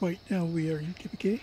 Right now we are in Kipike.